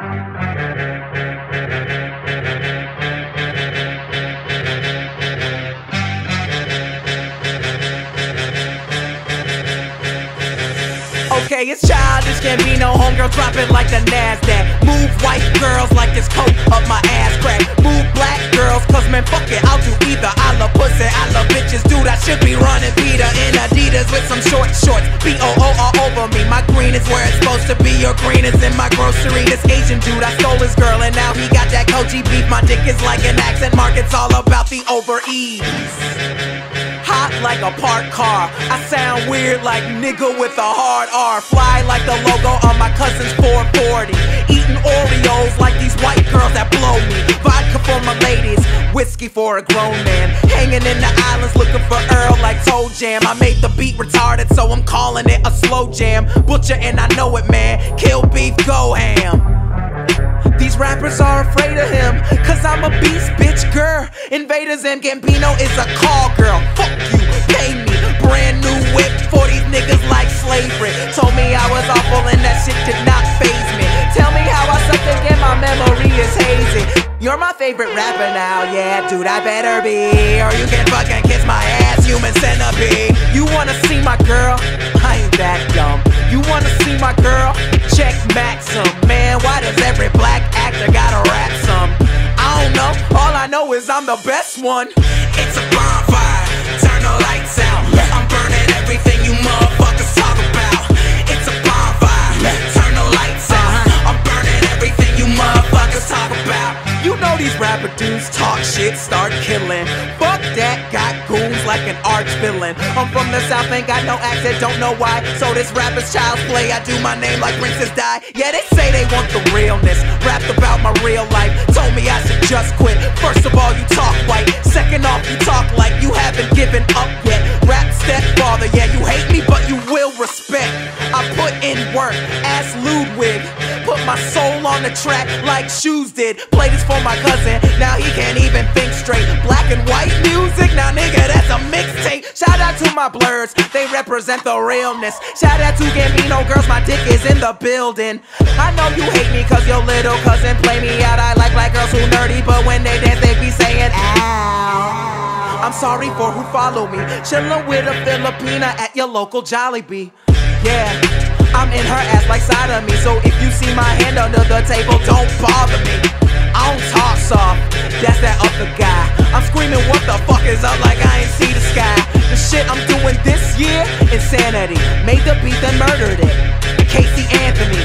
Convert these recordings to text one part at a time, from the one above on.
Okay, it's childish, can't be no homegirl dropping like the NASDAQ. Move white girls like it's coke up my ass With some short shorts. B O O all over me. My green is where it's supposed to be. Your green is in my grocery. This Asian dude, I stole his girl, and now he got that Kobe beef. My dick is like an accent mark, it's all about the over ease hot like a parked car. I sound weird like nigga with a hard R. Fly like the logo on my cousin's 440. Eating Oreos like these white girls that blow me. Vodka for my ladies, whiskey for a grown man. Hanging in the Jam. I made the beat retarded, so I'm calling it a slow jam. Butcher and I know it, man. Kill beef, go ham. These rappers are afraid of him, cause I'm a beast, bitch, girl. Invaders and Gambino is a call girl. Fuck you, pay me. Brand new whip for these niggas like slavery. Told me I was awful and that shit did not phase me. Tell me how I suck again, my memory is hazy. You're my favorite rapper now, yeah, dude, I better be. Or you can fucking kiss my ass, human centipede. You wanna see my girl? I ain't that dumb. You wanna see my girl? Check Maxim. Man, why does every black actor gotta rap some? I don't know, all I know is I'm the best one. It's a bonfire, turn the lights out. I'm burning everything you motherfuckers talk about. It's a bonfire, turn the lights out. I'm burning everything you motherfuckers talk about. You know these rapper dudes talk shit, start killing. Like an arch villain. I'm from the south, ain't got no accent, don't know why. So this rapper's child's play, I do my name like Princess Di. Yeah, they say they want the realness. Rapped about my real life, told me I should just quit. First of all, you talk white. Second off, I put in work, ask Ludwig. Put my soul on the track like shoes did. Play this for my cousin, now he can't even think straight. Black and white music, now nigga, that's a mixtape. Shout out to my blurs, they represent the realness. Shout out to Gambino girls, my dick is in the building. I know you hate me cause your little cousin play me out. I like black girls who nerdy, but when they dance, they be saying, ow. I'm sorry for who follow me. Chillin' with a Filipina at your local Jollibee. Yeah. I'm in her ass like side of me. So if you see my hand under the table, don't bother me. I don't talk soft, that's that other guy. I'm screaming, what the fuck is up like I ain't see the sky. The shit I'm doing this year, insanity. Made the beat, then murdered it. Casey Anthony.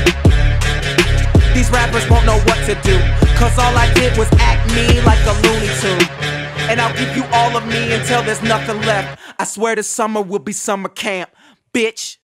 These rappers won't know what to do. Cause all I did was act me like a Looney Tune. And I'll give you all of me until there's nothing left. I swear this summer will be summer camp. Bitch.